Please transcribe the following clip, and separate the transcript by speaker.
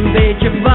Speaker 1: and you your